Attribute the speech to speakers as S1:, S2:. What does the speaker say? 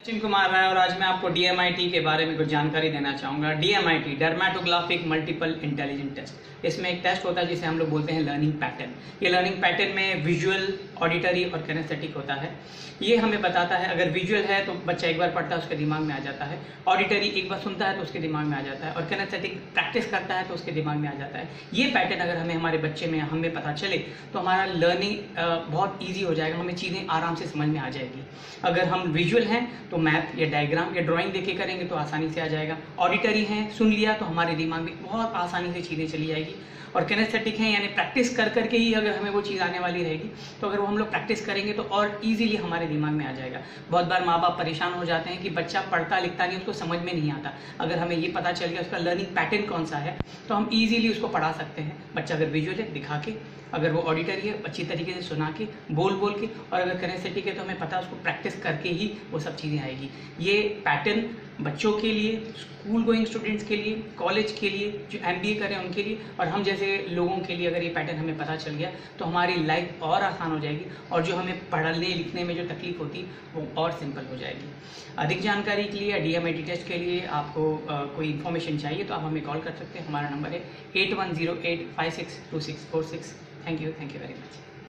S1: सचिन कुमार राय, और आज मैं आपको डीएमआईटी के बारे में कुछ जानकारी देना चाहूँगा। DMIT dermatographic multiple intelligent test इसमें एक टेस्ट होता है जिसे हम लोग बोलते हैं लर्निंग पैटर्न ये लर्निंग पैटर्न में विजुअल ऑडिटरी और कैनेस्थेटिक होता है। ये हमें बताता है, अगर विजुअल है तो बच्चा एक बार पढ़ता है, उसके दिमाग में आ जाता है। ऑडिटरी एक बार सुनता है तो उसके दिमाग में आ जाता है। और कैनेस्थेटिक प्रैक्टिस करता है तो उसके दिमाग में आ जाता है। ये पैटर्न अगर हमें हमारे बच्चे में, हमें पता चले तो हमारा लर्निंग बहुत ईजी हो जाएगा। हमें चीज़ें आराम से समझ में आ जाएगी। अगर हम विजुअल हैं तो मैथ या डायग्राम या ड्राइंग देखे करेंगे तो आसानी से आ जाएगा। ऑडिटरी हैं सुन लिया तो हमारे दिमाग में बहुत आसानी से चीज़ें चली जाएगी। और कैनेस्थेटिक हैं, यानी प्रैक्टिस कर करके ही अगर हमें वो चीज़ आने वाली रहेगी तो अगर वो हम लोग प्रैक्टिस करेंगे तो और इजीली हमारे दिमाग में आ जाएगा। बहुत बार माँ बाप परेशान हो जाते हैं कि बच्चा पढ़ता लिखता नहीं, उसको समझ में नहीं आता। अगर हमें ये पता चल गया उसका लर्निंग पैटर्न कौन सा है तो हम ईजिली उसको पढ़ा सकते हैं। बच्चा अगर विजुअल है, दिखा के, अगर वो ऑडिटरी है अच्छी तरीके से सुना के बोल बोल के, और अगर कैनेस्थेटिक है तो हमें पता उसको प्रैक्टिस करके ही वो सब चीज़ें आएगी। ये पैटर्न बच्चों के लिए स्कूल गोइंग स्टूडेंट्स के लिए कॉलेज के लिए जो एम बी ए करें उनके लिए और हम जैसे लोगों के लिए अगर ये पैटर्न हमें पता चल गया तो हमारी लाइफ और आसान हो जाएगी और जो हमें पढ़ने लिखने में जो तकलीफ़ होती वो और सिंपल हो जाएगी। अधिक जानकारी के लिए D M I T test के लिए आपको आ, कोई इन्फॉर्मेशन चाहिए तो आप हमें कॉल कर सकते हैं। हमारा नंबर है eight one zero eight five six two six four six thank you thank you very much